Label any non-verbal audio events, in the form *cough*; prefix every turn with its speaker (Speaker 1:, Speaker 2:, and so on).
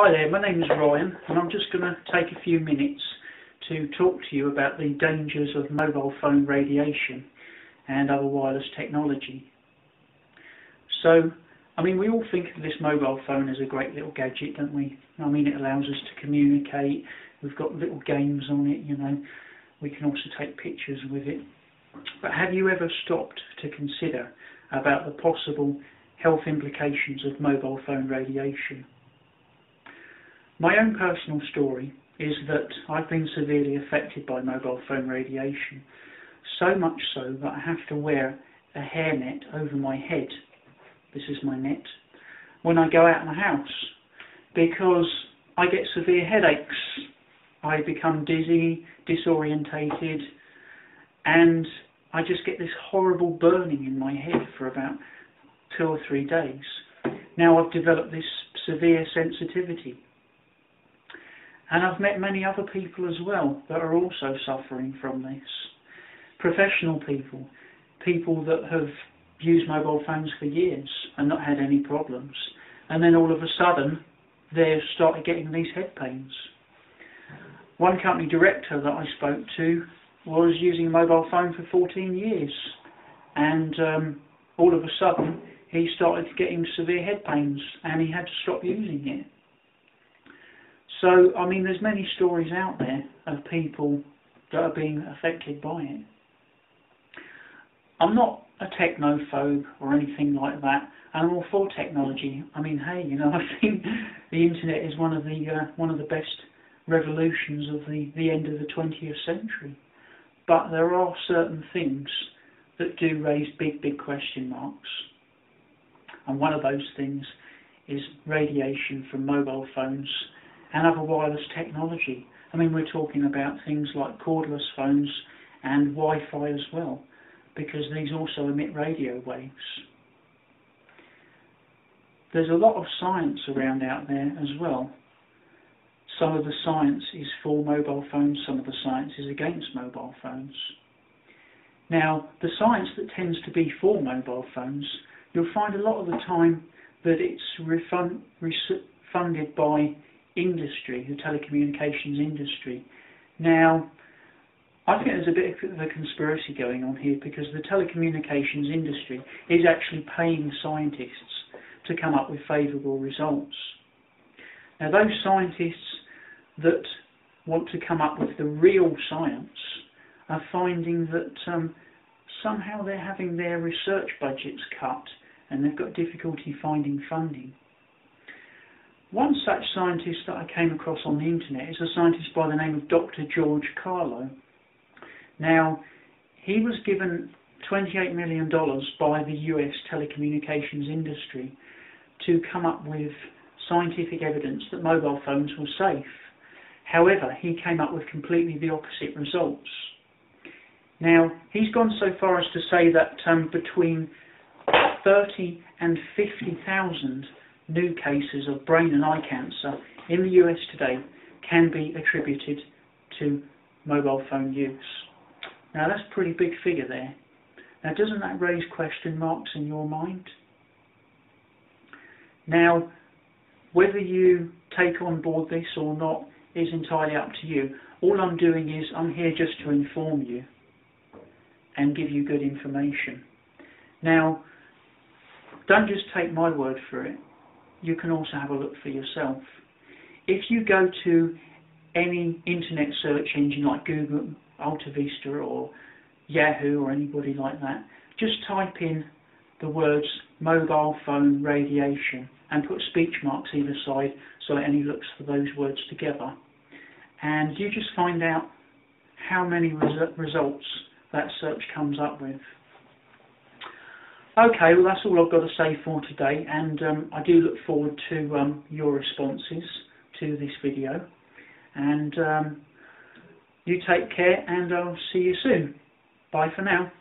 Speaker 1: Hi there, my name is Ryan and I'm just going to take a few minutes to talk to you about the dangers of mobile phone radiation and other wireless technology. So, I mean, we all think of this mobile phone as a great little gadget, don't we? I mean, it allows us to communicate, we've got little games on it, you know, we can also take pictures with it. But have you ever stopped to consider about the possible health implications of mobile phone radiation? My own personal story is that I've been severely affected by mobile phone radiation, so much so that I have to wear a hairnet over my head, this is my net, when I go out of the house, because I get severe headaches, I become dizzy, disorientated, and I just get this horrible burning in my head for about two or three days. Now I've developed this severe sensitivity and I've met many other people as well that are also suffering from this. Professional people, people that have used mobile phones for years and not had any problems. And then all of a sudden, they've started getting these head pains. One company director that I spoke to was using a mobile phone for 14 years. And um, all of a sudden, he started getting severe head pains and he had to stop using it. So, I mean, there's many stories out there of people that are being affected by it. I'm not a technophobe or anything like that. And I'm all for technology. I mean, hey, you know, *laughs* I think the internet is one of the uh, one of the best revolutions of the, the end of the 20th century. But there are certain things that do raise big, big question marks. And one of those things is radiation from mobile phones and other wireless technology. I mean, we're talking about things like cordless phones and Wi-Fi as well, because these also emit radio waves. There's a lot of science around out there as well. Some of the science is for mobile phones, some of the science is against mobile phones. Now, the science that tends to be for mobile phones, you'll find a lot of the time that it's funded by industry, the telecommunications industry. Now, I think there's a bit of a conspiracy going on here because the telecommunications industry is actually paying scientists to come up with favourable results. Now, those scientists that want to come up with the real science are finding that um, somehow they're having their research budgets cut and they've got difficulty finding funding. One such scientist that I came across on the internet is a scientist by the name of Dr. George Carlo. Now, he was given $28 million by the US telecommunications industry to come up with scientific evidence that mobile phones were safe. However, he came up with completely the opposite results. Now, he's gone so far as to say that um, between 30 and 50,000 new cases of brain and eye cancer in the US today can be attributed to mobile phone use. Now that's a pretty big figure there. Now doesn't that raise question marks in your mind? Now, whether you take on board this or not is entirely up to you. All I'm doing is I'm here just to inform you and give you good information. Now, don't just take my word for it you can also have a look for yourself. If you go to any internet search engine like Google, AltaVista or Yahoo or anybody like that, just type in the words mobile phone radiation and put speech marks either side so it only looks for those words together. And you just find out how many res results that search comes up with. Okay, well that's all I've got to say for today and um, I do look forward to um, your responses to this video and um, you take care and I'll see you soon. Bye for now.